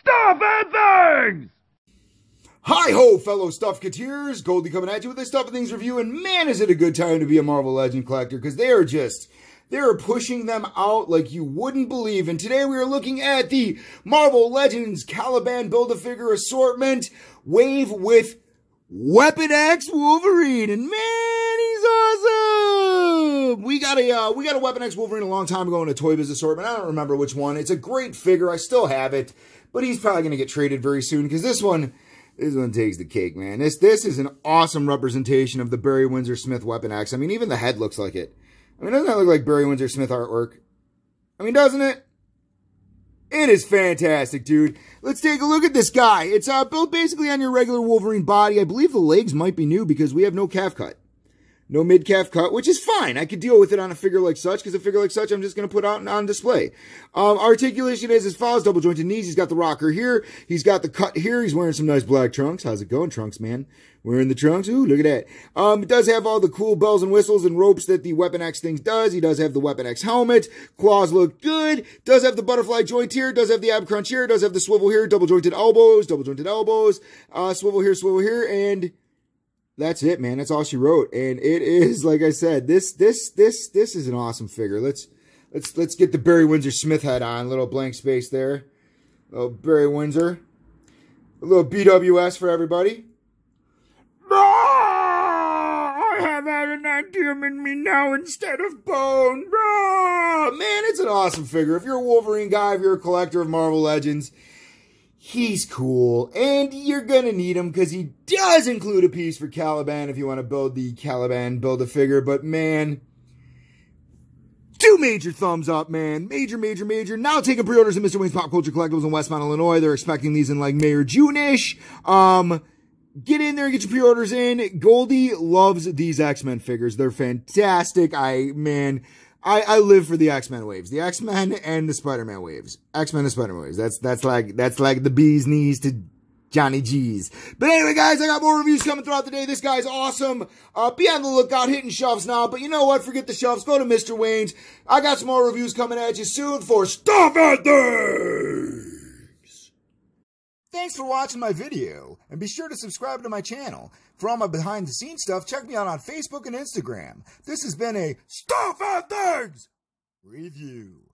Stuff and Things! Hi ho, fellow Stuffketeers! Goldy coming at you with a Stuff and Things review, and man, is it a good time to be a Marvel Legend collector because they are just. They are pushing them out like you wouldn't believe. And today we are looking at the Marvel Legends Caliban Build-A-Figure assortment wave with Weapon X Wolverine. And man, he's awesome! We got a uh, we got a Weapon X Wolverine a long time ago in a Toy Biz assortment. I don't remember which one. It's a great figure. I still have it, but he's probably going to get traded very soon because this one this one takes the cake, man. This this is an awesome representation of the Barry Windsor Smith Weapon X. I mean, even the head looks like it. I mean, doesn't that look like Barry Windsor Smith artwork? I mean, doesn't it? It is fantastic, dude. Let's take a look at this guy. It's uh, built basically on your regular Wolverine body. I believe the legs might be new because we have no calf cut. No mid-calf cut, which is fine. I could deal with it on a figure like such, because a figure like such I'm just going to put out on display. Um, articulation is as follows. Double jointed knees. He's got the rocker here. He's got the cut here. He's wearing some nice black trunks. How's it going, trunks, man? Wearing the trunks. Ooh, look at that. Um, it does have all the cool bells and whistles and ropes that the Weapon X thing does. He does have the Weapon X helmet. Claws look good. Does have the butterfly joint here. Does have the ab crunch here. Does have the swivel here. Double jointed elbows. Double jointed elbows. Uh, swivel here, swivel here. And that's it, man. That's all she wrote. And it is, like I said, this, this, this, this is an awesome figure. Let's, let's, let's get the Barry Windsor Smith head on. Little blank space there. Little Barry Windsor. A little BWS for everybody. Ah, I have adamantium in me now instead of bone. Ah, man, it's an awesome figure. If you're a Wolverine guy, if you're a collector of Marvel Legends, he's cool. And you're gonna need him because he does include a piece for Caliban if you want to build the Caliban Build-A-Figure. But man, two major thumbs up, man. Major, major, major. Now taking pre-orders at Mr. Wayne's Pop Culture Collectibles in Westmont, Illinois. They're expecting these in like May or June-ish. Um, get in there and get your pre-orders in. Goldy loves these X-Men figures. They're fantastic. I, man, I, I live for the X-Men waves, the X-Men and the Spider-Man waves. X-Men and Spider-Man waves. That's, that's like, that's like the bee's knees to Johnny G's. But anyway, guys, I got more reviews coming throughout the day. This guy's awesome. Uh, be on the lookout, hitting shelves now. But you know what? Forget the shelves. Go to Mr. Wayne's. I got some more reviews coming at you soon for Stuff and Things. Thanks for watching my video, and be sure to subscribe to my channel. For all my behind the scenes stuff, check me out on Facebook and Instagram. This has been a Stuff and Things review.